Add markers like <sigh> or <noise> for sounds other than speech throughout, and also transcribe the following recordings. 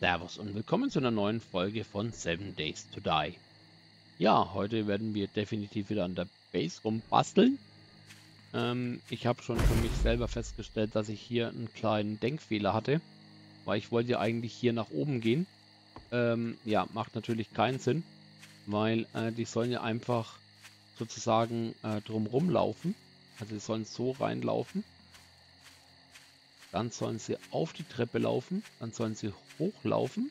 Servus und willkommen zu einer neuen Folge von Seven Days to Die. Ja, heute werden wir definitiv wieder an der Base rumbasteln. Ähm, ich habe schon für mich selber festgestellt, dass ich hier einen kleinen Denkfehler hatte, weil ich wollte ja eigentlich hier nach oben gehen. Ähm, ja, macht natürlich keinen Sinn, weil äh, die sollen ja einfach sozusagen äh, drumrum laufen. Also die sollen so reinlaufen dann sollen sie auf die Treppe laufen. Dann sollen sie hochlaufen.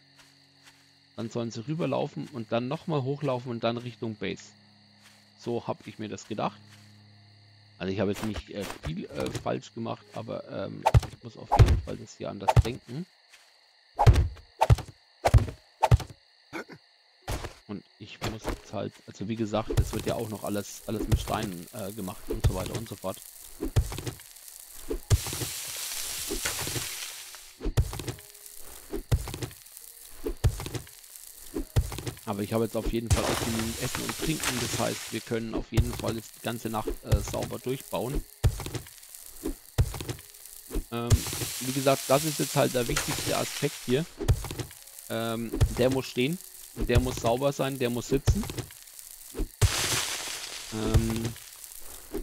Dann sollen sie rüberlaufen und dann nochmal hochlaufen und dann Richtung Base. So habe ich mir das gedacht. Also ich habe jetzt nicht äh, viel äh, falsch gemacht, aber ähm, ich muss auf jeden Fall das hier anders denken. Und ich muss jetzt halt, also wie gesagt, es wird ja auch noch alles, alles mit Steinen äh, gemacht und so weiter und so fort. Aber ich habe jetzt auf jeden Fall auch genügend Essen und Trinken. Das heißt, wir können auf jeden Fall jetzt die ganze Nacht äh, sauber durchbauen. Ähm, wie gesagt, das ist jetzt halt der wichtigste Aspekt hier. Ähm, der muss stehen. Der muss sauber sein. Der muss sitzen. Ähm,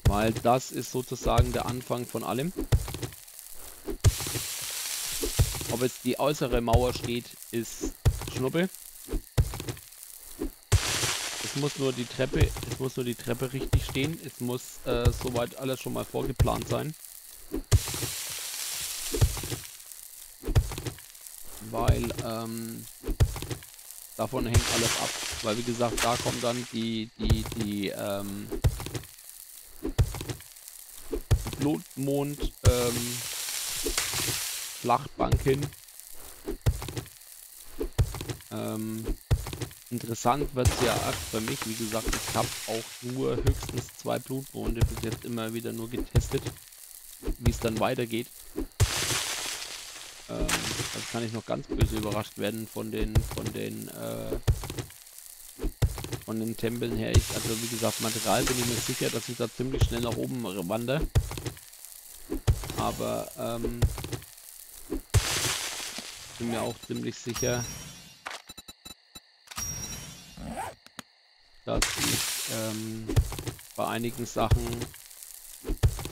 weil das ist sozusagen der Anfang von allem. Ob jetzt die äußere Mauer steht, ist Schnuppe muss nur die Treppe, es muss nur die Treppe richtig stehen. Es muss äh, soweit alles schon mal vorgeplant sein. Weil ähm, davon hängt alles ab. Weil wie gesagt, da kommt dann die, die, die, ähm, Blutmond ähm, Flachbank hin. Ähm, Interessant wird es ja erst für mich. Wie gesagt, ich habe auch nur höchstens zwei Blutmonde bis jetzt immer wieder nur getestet, wie es dann weitergeht. Ähm, also kann ich noch ganz böse überrascht werden von den von den äh, von den Tempeln her. Ich, also wie gesagt, Material bin ich mir sicher, dass ich da ziemlich schnell nach oben wandere. Aber ähm, bin mir auch ziemlich sicher, dass ich ähm, bei einigen Sachen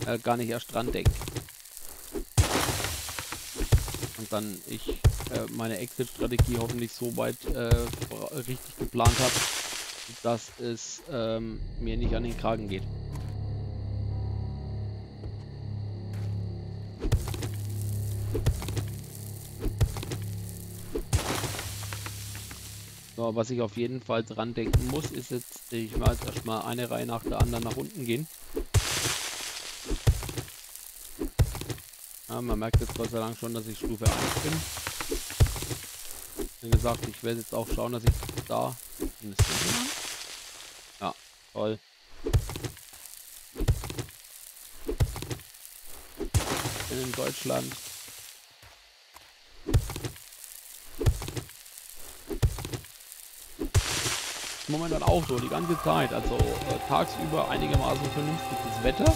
äh, gar nicht erst dran denke. Und dann ich äh, meine Exit-Strategie hoffentlich so weit äh, richtig geplant habe, dass es ähm, mir nicht an den Kragen geht. So, was ich auf jeden Fall dran denken muss, ist jetzt, ich mal jetzt erstmal eine Reihe nach der anderen nach unten gehen. Ja, man merkt jetzt Gott sei Dank schon, dass ich Stufe 1 bin. Wie gesagt, ich werde jetzt auch schauen, dass ich da... Ja, toll. in Deutschland. Momentan auch so, die ganze Zeit. Also äh, tagsüber einigermaßen vernünftiges Wetter.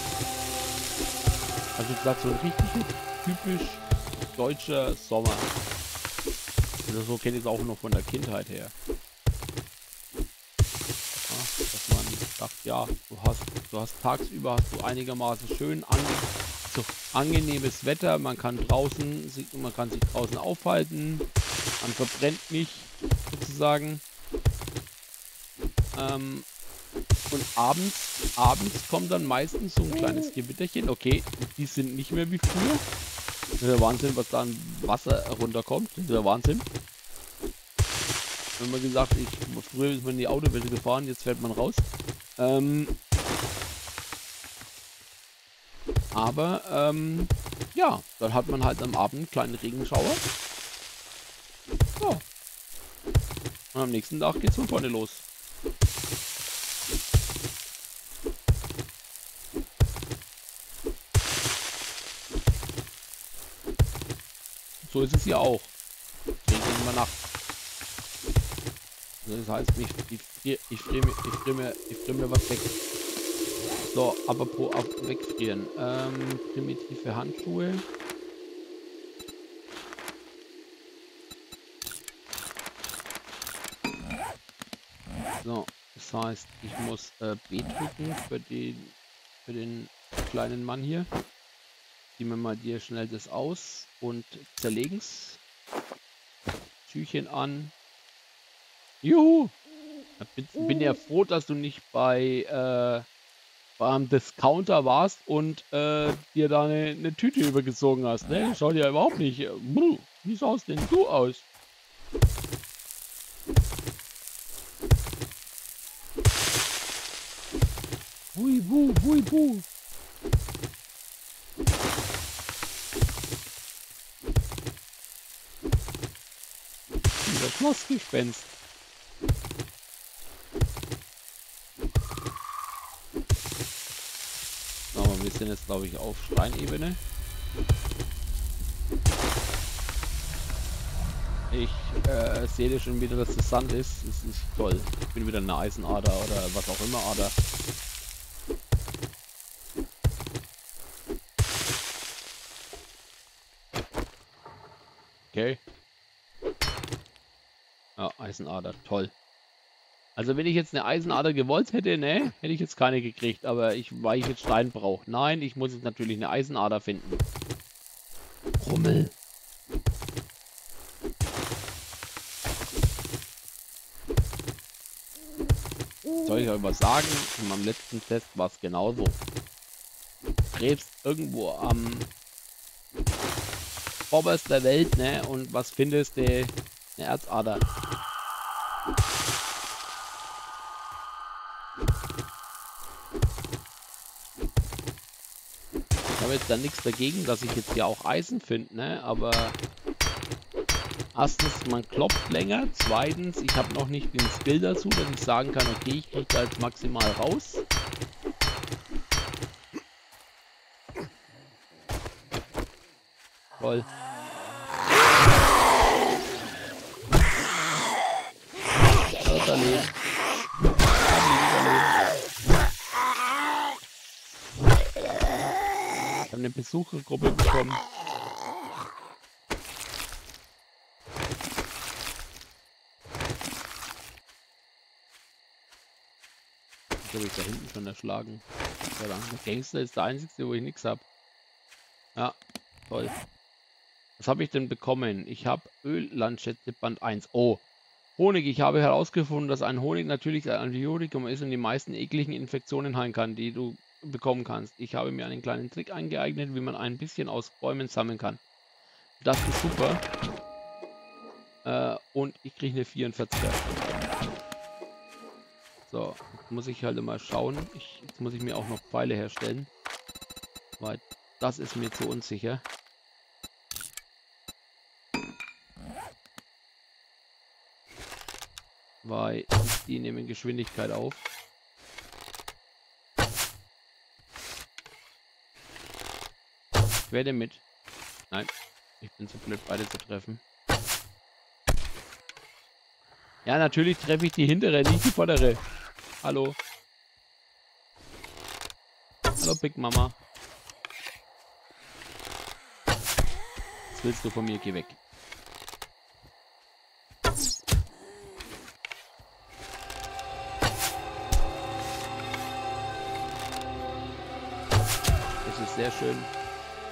Also ich sag so ein richtig typisch deutscher Sommer. Also so kenne ich es auch noch von der Kindheit her. Ja, dass man sagt, ja, du hast, du hast tagsüber hast du einigermaßen schön ange so angenehmes Wetter, man kann draußen, man kann sich draußen aufhalten, man verbrennt nicht sozusagen. Ähm, und abends, abends kommt dann meistens so ein kleines Gewitterchen. Okay, die sind nicht mehr wie früher. Das ist der Wahnsinn, was da an Wasser runterkommt. Das ist der Wahnsinn. Wenn man gesagt, ich, früher ist man in die Autowäsche gefahren, jetzt fährt man raus. Ähm, aber, ähm, ja, dann hat man halt am Abend einen kleinen Regenschauer. Ja. Und am nächsten Tag geht's von vorne los. so ist es ja auch. Deswegen gehen wir nach. Das heißt, ich, ich, ich, friere, ich, friere mir, ich friere mir was weg. So, aber pro ab wegfrieren. Ähm, primitive Handschuhe. So, das heißt, ich muss äh, B drücken für den, für den kleinen Mann hier. Ziehen wir mal dir schnell das aus und zerlegen's. Türchen an. Juhu! Bin, bin ja froh, dass du nicht bei äh, beim Discounter warst und äh, dir da eine, eine, Tüte übergezogen hast. Ne? Schaut ja überhaupt nicht. Wie schaust denn du aus? Hui, bu, hui, bu. Schlossgespenst. wir sind jetzt, glaube ich, auf Steinebene. Ich äh, sehe schon wieder, dass das Sand ist. Das ist toll. Ich bin wieder eine Eisenader oder was auch immer Ader. Okay. Ja, Eisenader, toll. Also wenn ich jetzt eine Eisenader gewollt hätte, ne, hätte ich jetzt keine gekriegt. Aber ich, weil ich jetzt Stein brauche. Nein, ich muss jetzt natürlich eine Eisenader finden. Rummel. Soll ich euch was sagen? In meinem letzten Test war es genauso. Gräbst irgendwo am Oberst der Welt, ne? Und was findest du? Eine Erzader. Habe jetzt dann nichts dagegen, dass ich jetzt hier auch Eisen finde, ne? Aber erstens, man klopft länger. Zweitens, ich habe noch nicht den Skill dazu, dass ich sagen kann, okay, ich kriege da jetzt maximal raus. Toll. Überleben. Haben eine Besuchergruppe bekommen. Ich habe ich da hinten schon erschlagen. Der Gangster ist der einzige, wo ich nichts habe. Ja, toll. Was habe ich denn bekommen? Ich habe Öllandschätze Band 1. Oh, Honig. Ich habe herausgefunden, dass ein Honig natürlich ein Antibiotikum ist und die meisten ekligen Infektionen heilen kann, die du bekommen kannst. Ich habe mir einen kleinen Trick eingeeignet, wie man ein bisschen aus Bäumen sammeln kann. Das ist super. Äh, und ich kriege eine 44er. So, muss ich halt mal schauen. Ich, jetzt muss ich mir auch noch Pfeile herstellen. Weil das ist mir zu unsicher. Weil die nehmen Geschwindigkeit auf. Werde mit. Nein, ich bin zu blöd, beide zu treffen. Ja, natürlich treffe ich die hintere, nicht die vordere. Hallo. Hallo, Big Mama. Was willst du von mir? Geh weg. Das ist sehr schön.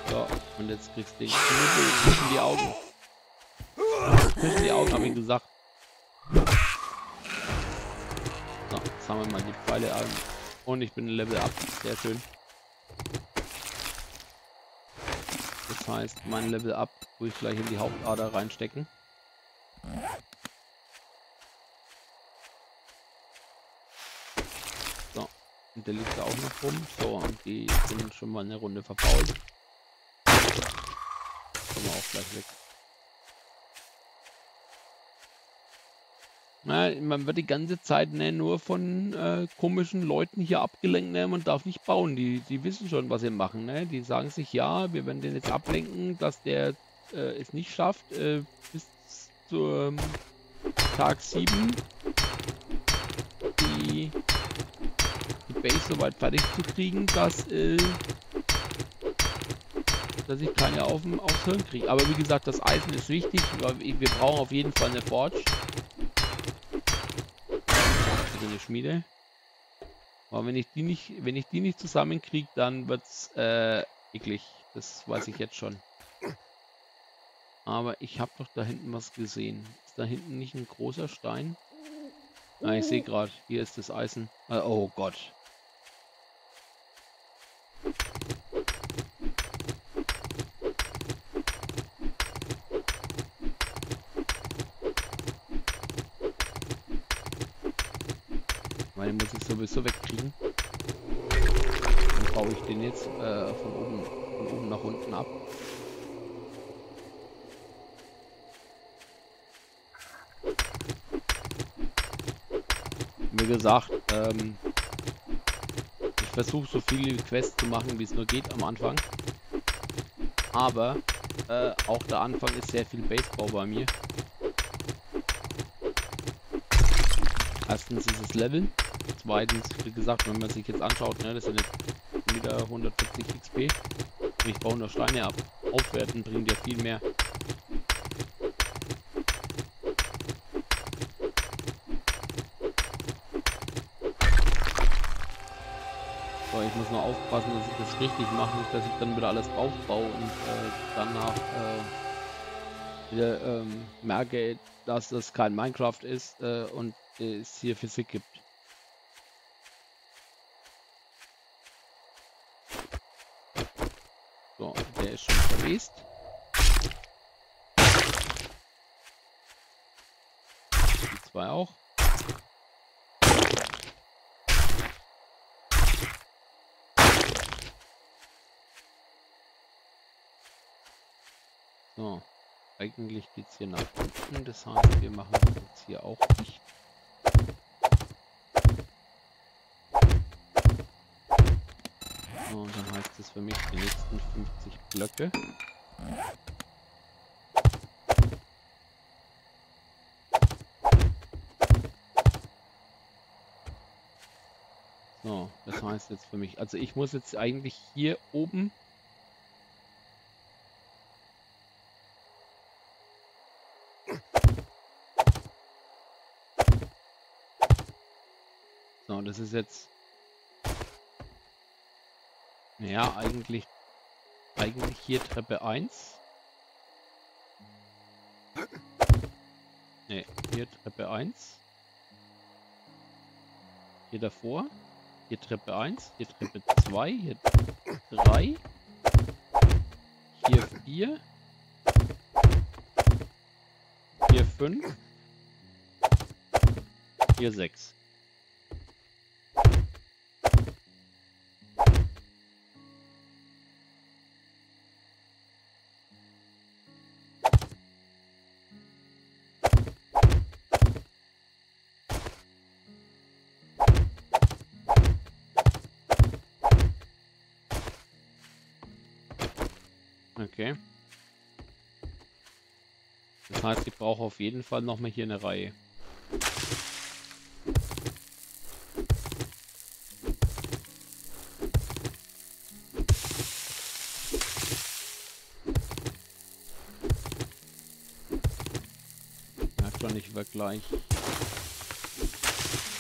So, und jetzt kriegst du den zwischen die Augen. Zwischen die Augen, habe ich gesagt. So, jetzt haben wir mal die Pfeile an. Und ich bin Level up. Sehr schön. Das heißt, mein Level up wo ich gleich in die Hauptader reinstecken. So, und der liegt da auch noch rum. So, und die sind schon mal eine Runde verfault wir auch gleich weg. Na, man wird die ganze Zeit ne, nur von äh, komischen Leuten hier abgelenkt. Ne? Man darf nicht bauen. Die, die wissen schon, was sie machen. Ne? Die sagen sich, ja, wir werden den jetzt ablenken, dass der äh, es nicht schafft, äh, bis zum Tag 7 die, die Base soweit fertig zu kriegen, dass äh, dass ich keine auf dem, Hirn kriege. Aber wie gesagt, das Eisen ist wichtig. Wir brauchen auf jeden Fall eine Forge. Also eine Schmiede. Aber wenn ich die nicht, wenn ich die nicht zusammenkriege, dann wird's äh, eklig. Das weiß ich jetzt schon. Aber ich habe doch da hinten was gesehen. Ist da hinten nicht ein großer Stein? Ah, ich sehe gerade, hier ist das Eisen. Ah, oh Gott. Weil sowieso wegkriegen. Dann baue ich den jetzt äh, von, oben, von oben nach unten ab. Wie gesagt, ähm, ich versuche so viele Quests zu machen, wie es nur geht am Anfang. Aber äh, auch der Anfang ist sehr viel Basebau bei mir. Erstens ist es Level. Zweitens, wie gesagt, wenn man sich jetzt anschaut, ne, das sind jetzt wieder 140 XP. Und ich baue nur Steine ab. Aufwerten bringt ja viel mehr. So, ich muss nur aufpassen, dass ich das richtig mache, nicht, dass ich dann wieder alles aufbaue und äh, danach äh, wieder ähm, merke, dass das kein Minecraft ist äh, und es hier Physik gibt. So, der ist. Die zwei auch. So, eigentlich geht es hier nach unten, das heißt, wir machen jetzt hier auch nicht. So, und dann heißt es für mich die nächsten 50 Blöcke. So, das heißt jetzt für mich, also ich muss jetzt eigentlich hier oben So, das ist jetzt ja, eigentlich, eigentlich hier Treppe 1. Ne, hier Treppe 1. Hier davor. Hier Treppe 1, hier Treppe 2, hier 3. Hier 4. Hier 5. Hier 6. Okay. Das heißt, ich brauche auf jeden Fall noch mal hier eine Reihe. Merkt schon, ich werde gleich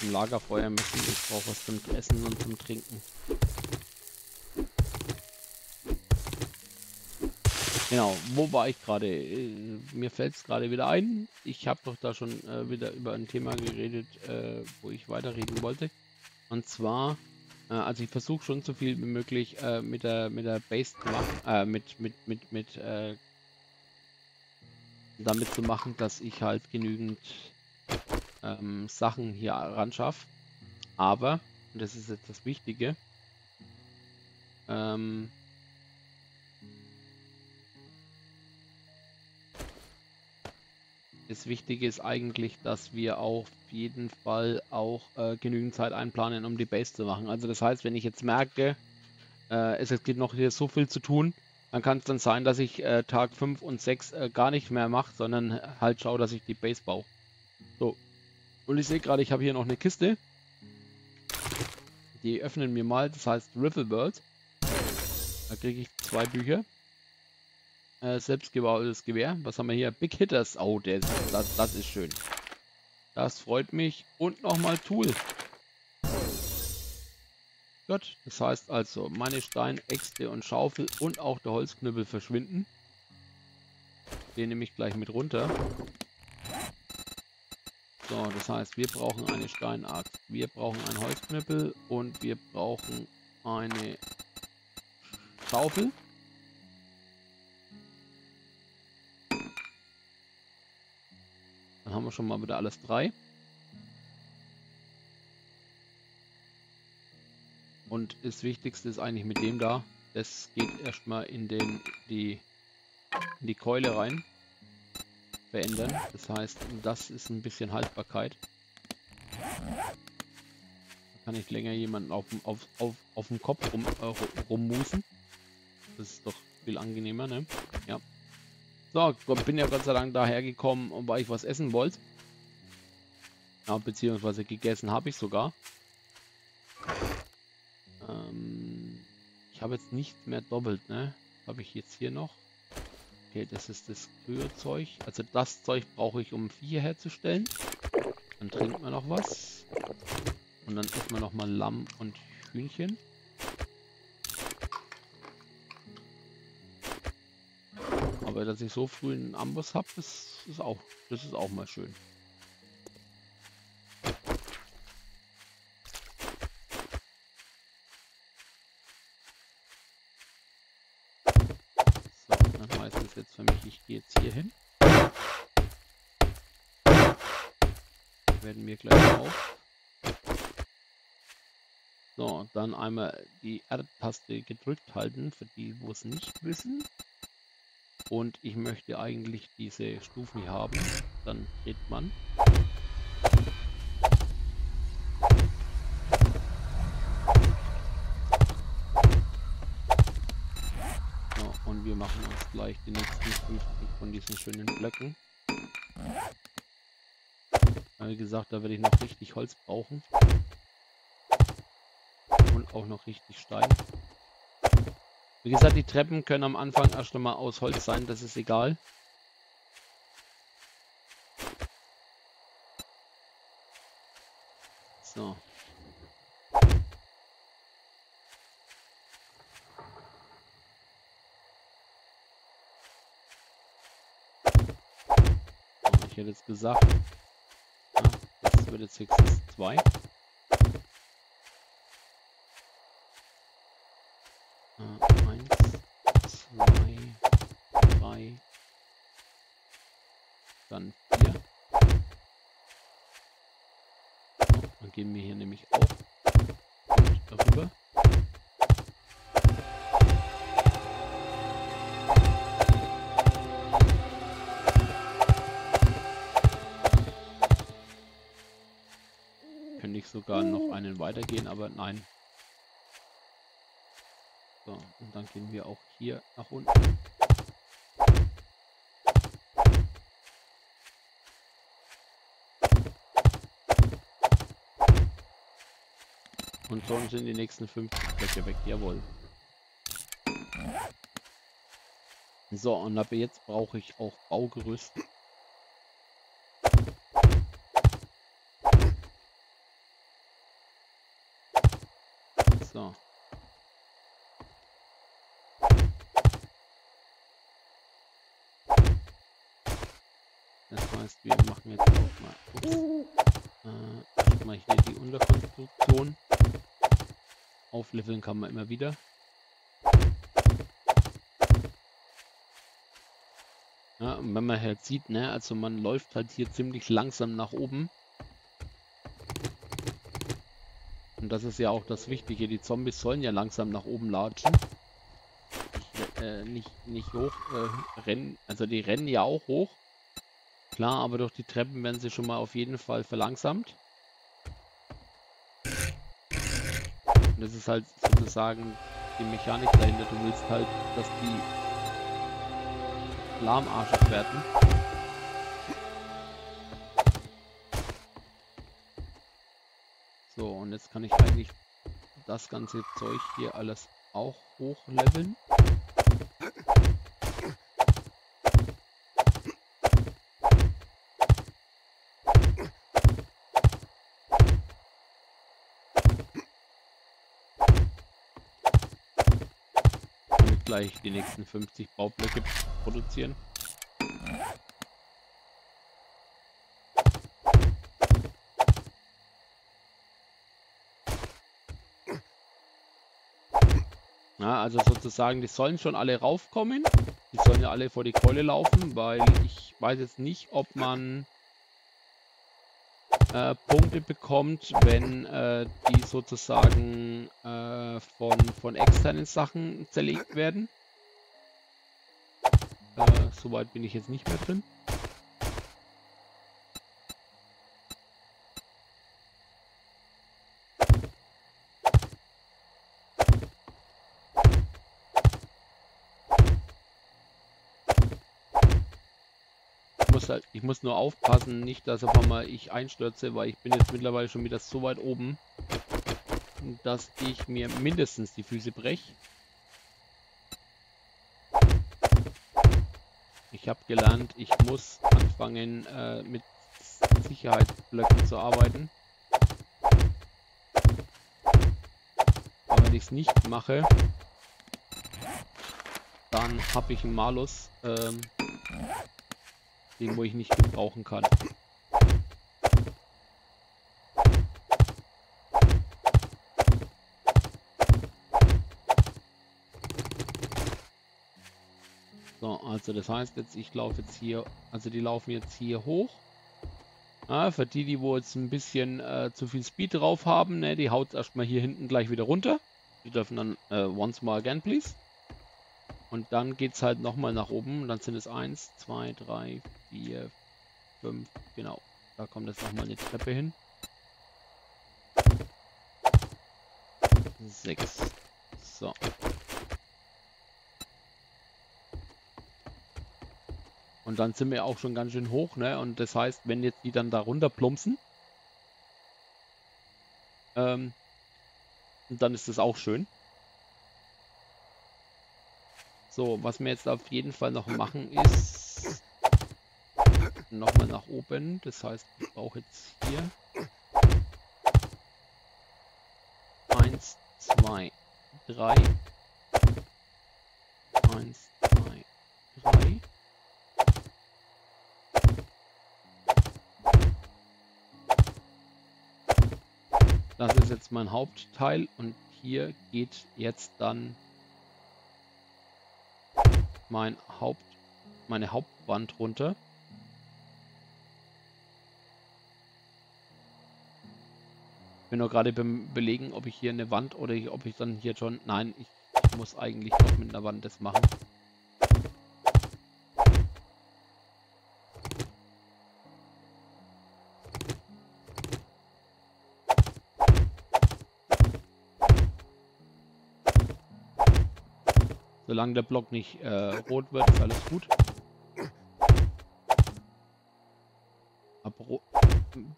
zum Lagerfeuer müssen. Ich brauche was zum Essen und zum Trinken. Genau, wo war ich gerade? Äh, mir fällt es gerade wieder ein. Ich habe doch da schon äh, wieder über ein Thema geredet, äh, wo ich weiterreden wollte. Und zwar, äh, also ich versuche schon so viel wie möglich äh, mit der mit der Base zu machen, äh, mit mit mit mit damit zu machen, dass ich halt genügend ähm, Sachen hier ran schaffe. Aber, und das ist jetzt das Wichtige, ähm, Das Wichtige ist eigentlich, dass wir auf jeden Fall auch äh, genügend Zeit einplanen, um die Base zu machen. Also das heißt, wenn ich jetzt merke, äh, es gibt noch hier so viel zu tun, dann kann es dann sein, dass ich äh, Tag 5 und 6 äh, gar nicht mehr mache, sondern halt schaue, dass ich die Base baue. So. Und ich sehe gerade, ich habe hier noch eine Kiste. Die öffnen wir mal, das heißt Riffle World. Da kriege ich zwei Bücher. Äh, selbstgebautes Gewehr. Was haben wir hier? Big Hitters. Oh, der, das, das ist schön. Das freut mich. Und nochmal Tool. Gut, das heißt also, meine Stein, Äxte und Schaufel und auch der Holzknüppel verschwinden. Den nehme ich gleich mit runter. So, das heißt, wir brauchen eine Steinaxt, wir brauchen einen Holzknüppel und wir brauchen eine Schaufel. Haben wir schon mal wieder alles drei. Und das Wichtigste ist eigentlich mit dem da, das geht erstmal in den die in die Keule rein verändern. Das heißt, das ist ein bisschen Haltbarkeit. Da kann ich länger jemanden auf, auf, auf, auf dem Kopf rum, äh, rummusen. Das ist doch viel angenehmer, ne? Ja. So, bin ja Gott sei Dank daher gekommen, weil ich was essen wollte. Ja, beziehungsweise gegessen habe ich sogar. Ähm, ich habe jetzt nicht mehr doppelt, ne? Habe ich jetzt hier noch? Okay, das ist das Kühlzeug. Also das Zeug brauche ich, um Vieh herzustellen. Dann trinkt man noch was. Und dann isst man noch mal Lamm und Hühnchen. Aber dass ich so früh einen Amboss habe, das ist auch, das ist auch mal schön. für mich. Ich gehe jetzt hier hin. Werden wir gleich auf. So, dann einmal die R-Taste gedrückt halten, für die, wo es nicht wissen. Und ich möchte eigentlich diese Stufen haben. Dann dreht man. machen uns gleich die nächsten 50 von diesen schönen Blöcken. Wie gesagt, da werde ich noch richtig Holz brauchen. Und auch noch richtig Stein. Wie gesagt, die Treppen können am Anfang erst einmal aus Holz sein, das ist egal. So. Ich hätte jetzt gesagt, das wird jetzt höchstens 2. weitergehen, aber nein. So, und dann gehen wir auch hier nach unten. Und schon sind die nächsten 50 Blöcke weg, jawohl. So, und ab jetzt brauche ich auch Baugerüst. So. Das heißt, wir machen jetzt mal, ups, äh, mal hier die Unterkonstruktion. Aufleveln kann man immer wieder. Ja, und wenn man halt sieht, ne, also man läuft halt hier ziemlich langsam nach oben. Und das ist ja auch das Wichtige. Die Zombies sollen ja langsam nach oben latschen. Äh, nicht, nicht hoch äh, rennen. Also die rennen ja auch hoch. Klar, aber durch die Treppen werden sie schon mal auf jeden Fall verlangsamt. Und das ist halt sozusagen die Mechanik dahinter. Du willst halt, dass die lahmarschig werden. So, und jetzt kann ich eigentlich das ganze Zeug hier alles auch hochleveln. Gleich die nächsten 50 Baublöcke produzieren. Ja, also sozusagen, die sollen schon alle raufkommen. Die sollen ja alle vor die Keule laufen, weil ich weiß jetzt nicht, ob man äh, Punkte bekommt, wenn äh, die sozusagen äh, von, von externen Sachen zerlegt werden. Äh, Soweit bin ich jetzt nicht mehr drin. halt, ich muss nur aufpassen, nicht, dass auf einmal ich einstürze, weil ich bin jetzt mittlerweile schon wieder so weit oben, dass ich mir mindestens die Füße breche. Ich habe gelernt, ich muss anfangen äh, mit Sicherheitsblöcken zu arbeiten. Aber wenn ich es nicht mache, dann habe ich einen Malus. Ähm, den wo ich nicht gebrauchen kann. So, also das heißt jetzt, ich laufe jetzt hier, also die laufen jetzt hier hoch. Ja, für die, die wo jetzt ein bisschen äh, zu viel Speed drauf haben, ne, die haut erstmal hier hinten gleich wieder runter. Die dürfen dann äh, once more again, please. Und dann geht es halt nochmal nach oben. Dann sind es 1, 2, 3, 4, 5. Genau. Da kommt jetzt nochmal eine Treppe hin. 6. So. Und dann sind wir auch schon ganz schön hoch, ne? Und das heißt, wenn jetzt die dann da runter plumpsen, ähm, dann ist das auch schön. So, was wir jetzt auf jeden Fall noch machen ist nochmal nach oben. Das heißt, ich brauche jetzt hier 1, 2, 3, Das ist jetzt mein Hauptteil und hier geht jetzt dann mein Haupt, meine Hauptwand runter. bin nur gerade beim Belegen, ob ich hier eine Wand oder ob ich dann hier schon... Nein, ich, ich muss eigentlich doch mit einer Wand das machen. Solange der Block nicht äh, rot wird, ist alles gut. Ro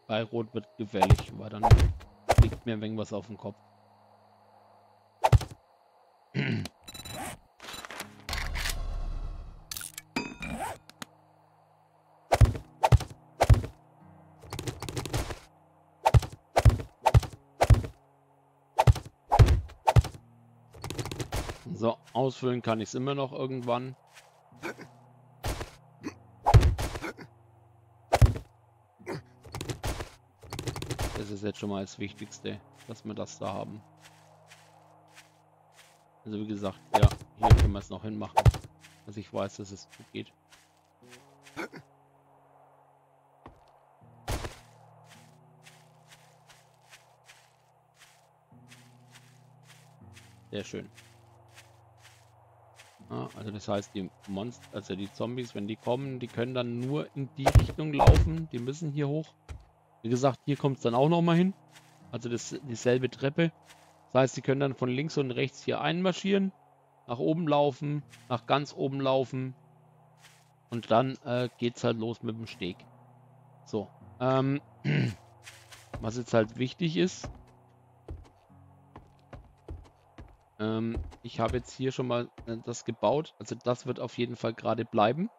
bei Rot wird gefährlich, weil dann fliegt mir irgendwas auf den Kopf. Ausfüllen kann ich es immer noch irgendwann. Das ist jetzt schon mal das Wichtigste, dass wir das da haben. Also wie gesagt, ja, hier können wir es noch hinmachen. Dass ich weiß, dass es gut geht. Sehr schön. Ja, also das heißt, die Monster, also die Zombies, wenn die kommen, die können dann nur in die Richtung laufen. Die müssen hier hoch. Wie gesagt, hier kommt es dann auch nochmal hin. Also das dieselbe Treppe. Das heißt, sie können dann von links und rechts hier einmarschieren, nach oben laufen, nach ganz oben laufen. Und dann äh, geht es halt los mit dem Steg. So. Ähm, <clears throat> was jetzt halt wichtig ist, Ähm, ich habe jetzt hier schon mal äh, das gebaut. Also das wird auf jeden Fall gerade bleiben.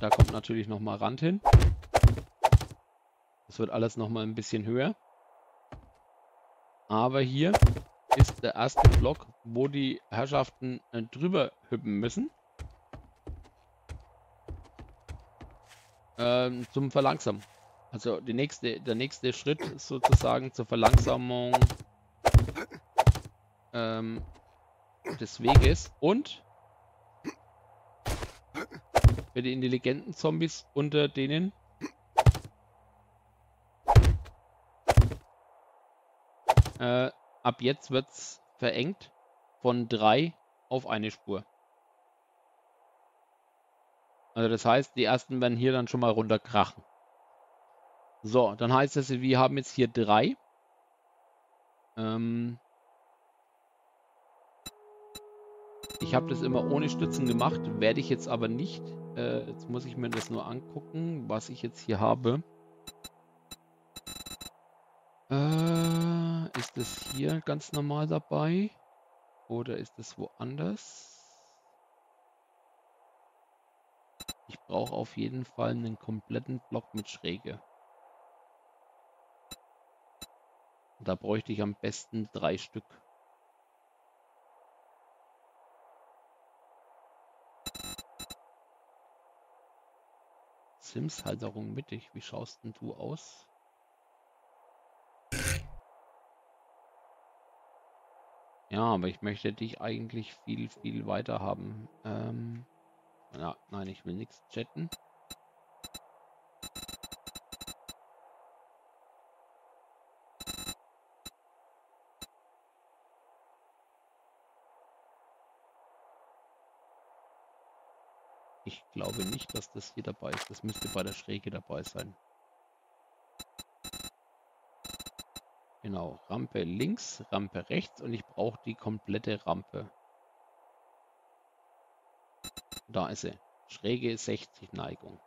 Da kommt natürlich nochmal Rand hin. Das wird alles nochmal ein bisschen höher. Aber hier ist der erste Block, wo die Herrschaften äh, drüber hüppen müssen. Ähm, zum Verlangsamen. Also nächste, der nächste Schritt sozusagen zur Verlangsamung ähm, des Weges und für die intelligenten Zombies unter denen äh, ab jetzt wird es verengt von drei auf eine Spur. Also das heißt, die ersten werden hier dann schon mal runterkrachen. So, dann heißt es, wir haben jetzt hier drei. Ähm ich habe das immer ohne Stützen gemacht, werde ich jetzt aber nicht. Äh, jetzt muss ich mir das nur angucken, was ich jetzt hier habe. Äh, ist das hier ganz normal dabei? Oder ist es woanders? Ich brauche auf jeden Fall einen kompletten Block mit Schräge. Da bräuchte ich am besten drei Stück. Sims-Halterung mittig. Wie schaust denn du aus? Ja, aber ich möchte dich eigentlich viel, viel weiter haben. Ähm, ja, nein, ich will nichts chatten. Glaube nicht, dass das hier dabei ist. Das müsste bei der Schräge dabei sein. Genau, Rampe links, Rampe rechts und ich brauche die komplette Rampe. Da ist sie. Schräge 60 Neigung.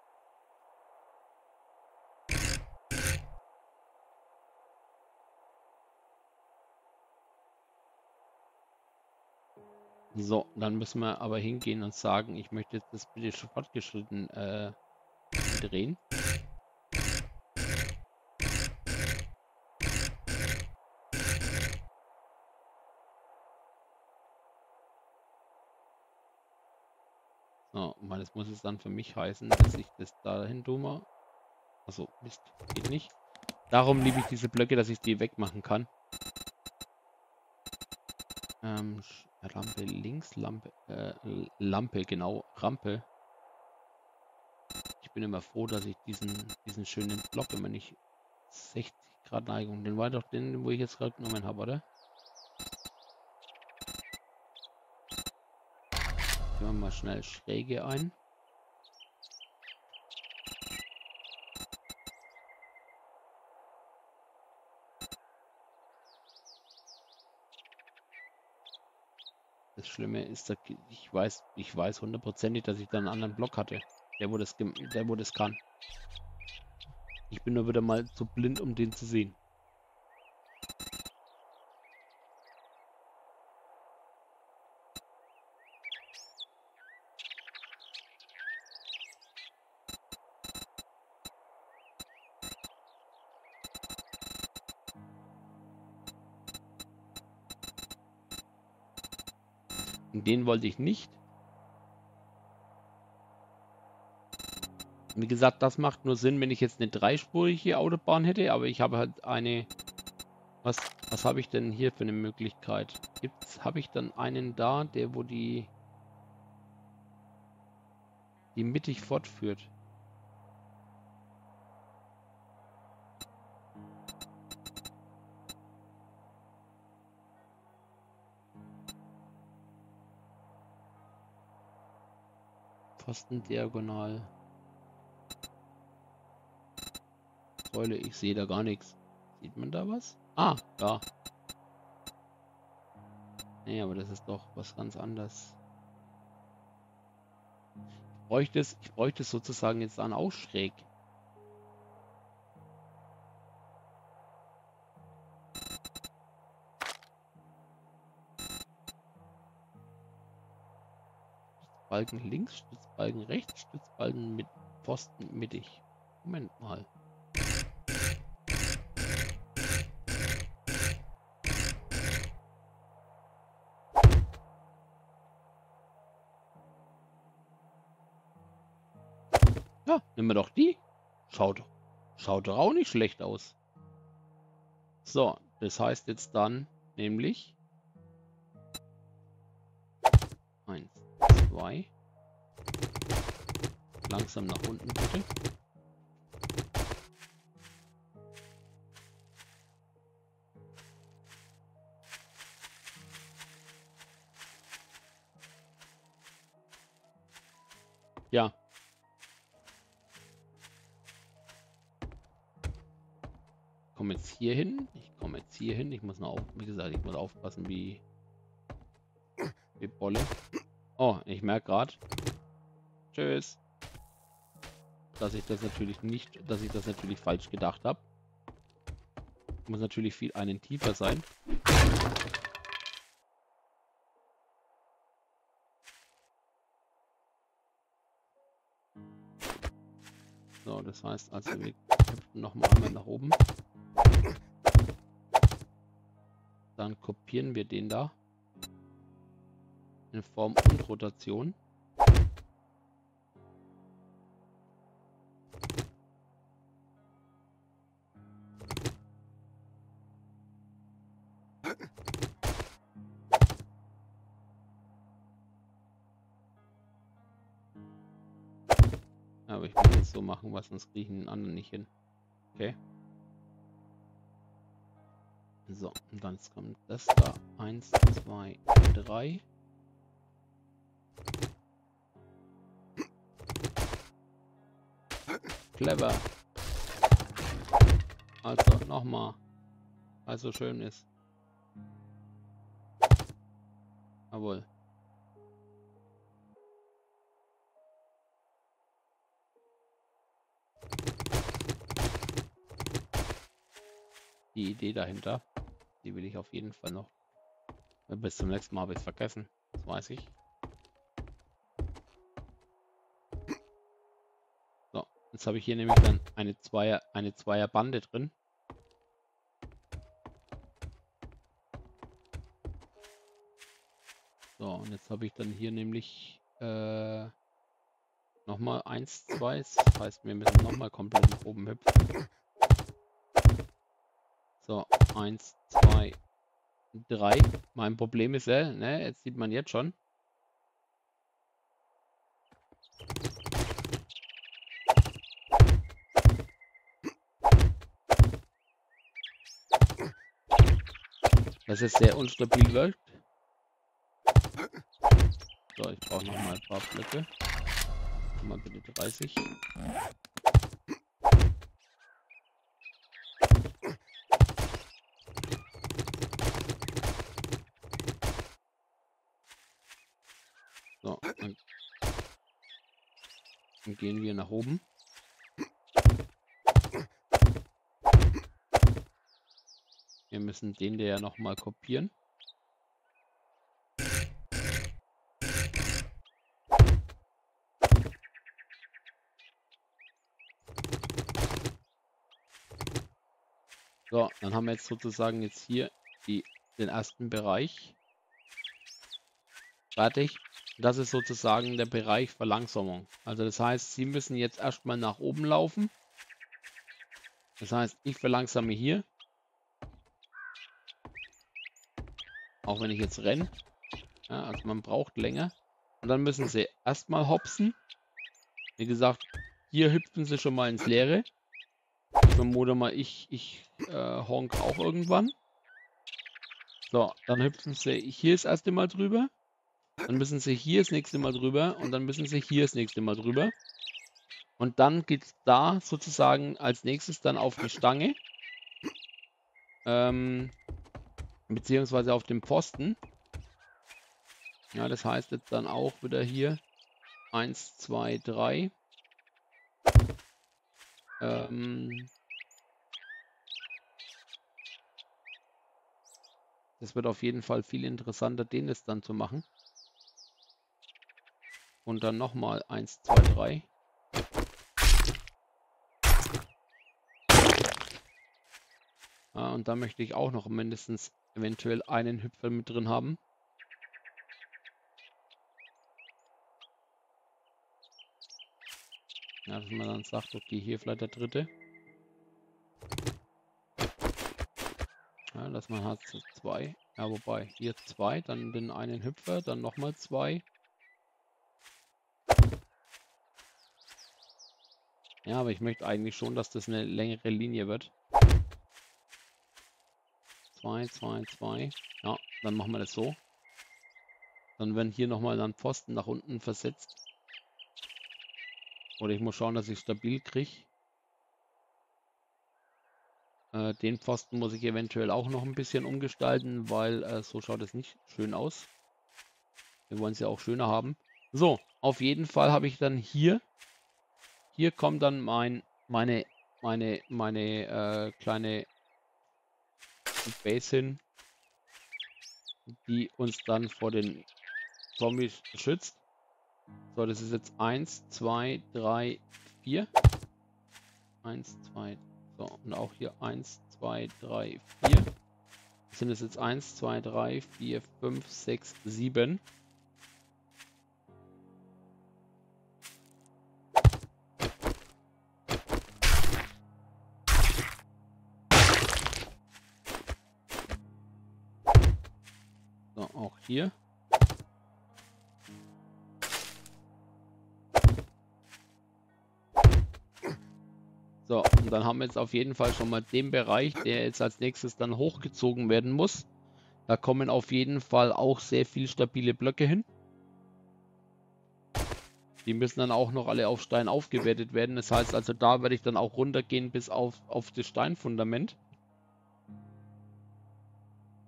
So, dann müssen wir aber hingehen und sagen, ich möchte das bitte fortgeschritten äh, drehen. So, weil das muss es dann für mich heißen, dass ich das dahin tue. Achso, Mist, geht nicht. Darum liebe ich diese Blöcke, dass ich die wegmachen kann. Ähm, Rampe links, Lampe, äh, Lampe, genau, Rampe. Ich bin immer froh, dass ich diesen, diesen schönen Block immer nicht 60 Grad Neigung, den war doch den, wo ich jetzt gerade genommen habe, oder? Gehen wir mal schnell Schräge ein. Das Schlimme ist, ich weiß, ich weiß hundertprozentig, dass ich da einen anderen Block hatte. Der wo das, der wo das kann. Ich bin nur wieder mal zu blind, um den zu sehen. Den wollte ich nicht. Wie gesagt, das macht nur Sinn, wenn ich jetzt eine dreispurige Autobahn hätte, aber ich habe halt eine... Was, was habe ich denn hier für eine Möglichkeit? Gibt's, habe ich dann einen da, der wo die... die mittig fortführt? Pfosten diagonal. Säule, ich sehe da gar nichts. Sieht man da was? Ah, da. Nee, aber das ist doch was ganz anderes. Ich bräuchte es, ich bräuchte es sozusagen jetzt dann auch schräg. Stützbalken links, Stützbalken rechts, Stützbalken mit Pfosten mittig. Moment mal. Ja, nehmen wir doch die. Schaut, schaut doch auch nicht schlecht aus. So, das heißt jetzt dann nämlich eins. 2. Langsam nach unten bitte. Ja. Ich komme jetzt hier hin. Ich komme jetzt hier hin. Ich muss noch auf, wie gesagt, ich muss aufpassen wie, wie Bolle. Oh, ich merke gerade. Tschüss. Dass ich das natürlich nicht, dass ich das natürlich falsch gedacht habe. Muss natürlich viel einen tiefer sein. So, das heißt also, wir hüpfen nochmal einmal nach oben. Dann kopieren wir den da. In Form und Rotation. Aber ich muss es so machen, was sonst kriegen den anderen nicht hin. Okay. So, und dann kommt das da. Eins, zwei, drei. Clever. Also, nochmal. Also schön ist. Jawohl. die Idee dahinter. Die will ich auf jeden Fall noch. Bis zum nächsten Mal habe ich es vergessen. Das weiß ich. Jetzt habe ich hier nämlich dann eine Zweier, eine Zweier Bande drin. So, und jetzt habe ich dann hier nämlich äh, nochmal 1, 2. Das heißt, wir müssen nochmal komplett nach oben hüpfen. So, eins, zwei, drei. Mein Problem ist, äh, ne, jetzt sieht man jetzt schon. Dass es sehr unstabil wirkt. So, ich brauche noch mal ein paar Blöcke. Mal bitte 30. Dann gehen wir nach oben. Müssen den der ja nochmal kopieren. So, dann haben wir jetzt sozusagen jetzt hier die, den ersten Bereich fertig. Das ist sozusagen der Bereich Verlangsamung. Also das heißt, Sie müssen jetzt erstmal nach oben laufen. Das heißt, ich verlangsame hier. Auch wenn ich jetzt renne. Ja, also man braucht länger. Und dann müssen Sie erstmal hopsen. Wie gesagt, hier hüpfen Sie schon mal ins Leere. Ich vermute mal, ich, ich äh, honk auch irgendwann. So, dann hüpfen Sie hier das erste Mal drüber. Dann müssen sie hier das nächste Mal drüber und dann müssen sie hier das nächste Mal drüber. Und dann geht es da sozusagen als nächstes dann auf die Stange. Ähm, beziehungsweise auf den Pfosten. Ja, das heißt jetzt dann auch wieder hier 1, 2, 3. Ähm, das wird auf jeden Fall viel interessanter, den es dann zu machen. Und dann nochmal 1, 2, 3. und da möchte ich auch noch mindestens eventuell einen Hüpfer mit drin haben. Ja, dass man dann sagt, okay, hier vielleicht der dritte. Ja, dass man hat zwei. Ja, wobei, hier zwei, dann den einen Hüpfer, dann nochmal zwei. Ja, aber ich möchte eigentlich schon, dass das eine längere Linie wird. 2, 2, 2. Ja, dann machen wir das so. Dann werden hier nochmal dann Pfosten nach unten versetzt. Oder ich muss schauen, dass ich stabil kriege. Äh, den Pfosten muss ich eventuell auch noch ein bisschen umgestalten, weil äh, so schaut es nicht schön aus. Wir wollen es ja auch schöner haben. So, auf jeden Fall habe ich dann hier, hier kommt dann mein, meine, meine, meine äh, kleine Base hin, die uns dann vor den Zombies schützt. So, das ist jetzt 1, 2, 3, 4. 1, 2, so, und auch hier 1, 2, 3, 4. Sind es jetzt 1, 2, 3, 4, 5, 6, 7. hier. So, und dann haben wir jetzt auf jeden Fall schon mal den Bereich, der jetzt als nächstes dann hochgezogen werden muss. Da kommen auf jeden Fall auch sehr viel stabile Blöcke hin. Die müssen dann auch noch alle auf Stein aufgewertet werden. Das heißt also, da werde ich dann auch runtergehen bis auf, auf das Steinfundament.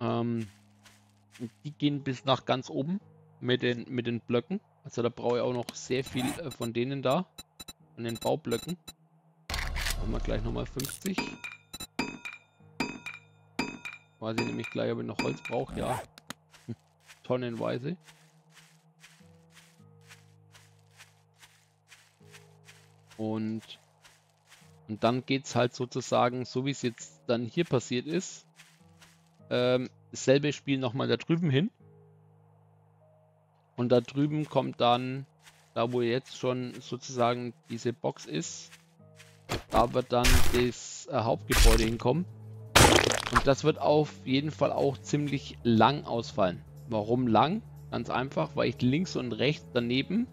Ähm, die gehen bis nach ganz oben mit den, mit den Blöcken. Also da brauche ich auch noch sehr viel äh, von denen da. Von den Baublöcken. Machen wir gleich nochmal 50. Weiß ich nämlich gleich, ob ich noch Holz brauche. Ja. <laughs> Tonnenweise. Und, und dann geht es halt sozusagen, so wie es jetzt dann hier passiert ist, ähm, dasselbe Spiel nochmal da drüben hin. Und da drüben kommt dann, da wo jetzt schon sozusagen diese Box ist, da wird dann das äh, Hauptgebäude hinkommen. Und das wird auf jeden Fall auch ziemlich lang ausfallen. Warum lang? Ganz einfach, weil ich links und rechts daneben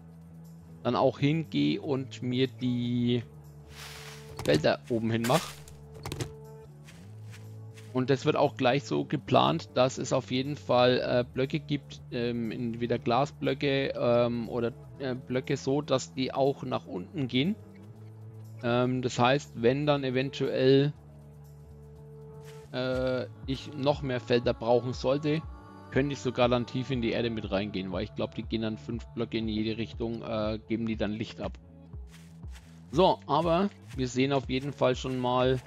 dann auch hingehe und mir die Felder oben hin mache. Und das wird auch gleich so geplant, dass es auf jeden Fall äh, Blöcke gibt, ähm, entweder Glasblöcke ähm, oder äh, Blöcke so, dass die auch nach unten gehen. Ähm, das heißt, wenn dann eventuell äh, ich noch mehr Felder brauchen sollte, könnte ich sogar dann tief in die Erde mit reingehen, weil ich glaube, die gehen dann fünf Blöcke in jede Richtung, äh, geben die dann Licht ab. So, aber wir sehen auf jeden Fall schon mal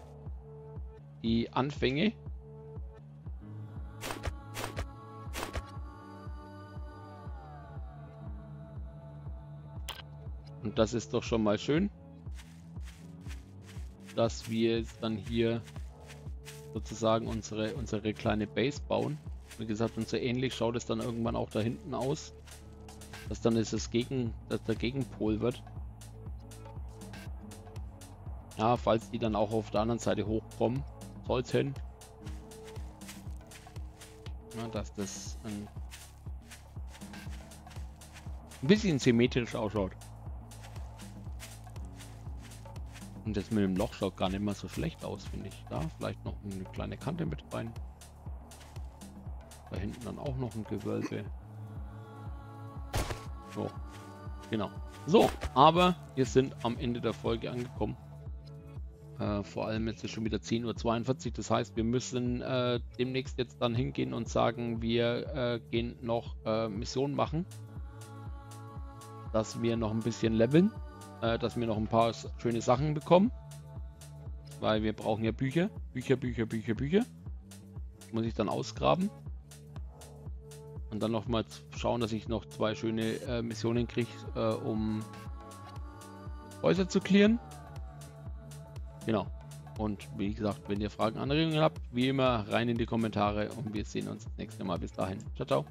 die Anfänge. Und das ist doch schon mal schön dass wir dann hier sozusagen unsere, unsere kleine Base bauen. Wie gesagt, und so ähnlich schaut es dann irgendwann auch da hinten aus. Dass dann ist es gegen, dass der Gegenpol wird. Ja, falls die dann auch auf der anderen Seite hochkommen sollten. Ja, dass das ein, ein bisschen symmetrisch ausschaut. Und das mit dem Loch schaut gar nicht mal so schlecht aus, finde ich. Da vielleicht noch eine kleine Kante mit rein. Da hinten dann auch noch ein Gewölbe. So, genau. So, aber wir sind am Ende der Folge angekommen. Äh, vor allem jetzt ist schon wieder 10.42 Uhr. Das heißt, wir müssen äh, demnächst jetzt dann hingehen und sagen, wir äh, gehen noch äh, Missionen machen. Dass wir noch ein bisschen leveln äh, dass wir noch ein paar schöne Sachen bekommen. Weil wir brauchen ja Bücher. Bücher, Bücher, Bücher, Bücher. Muss ich dann ausgraben. Und dann noch mal schauen, dass ich noch zwei schöne Missionen kriege, um Häuser zu klären. Genau. Und wie gesagt, wenn ihr Fragen, Anregungen habt, wie immer rein in die Kommentare und wir sehen uns das nächste Mal. Bis dahin. Ciao, ciao.